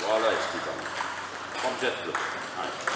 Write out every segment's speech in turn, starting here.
Voilà, excusez-moi. 30 jet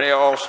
Adios.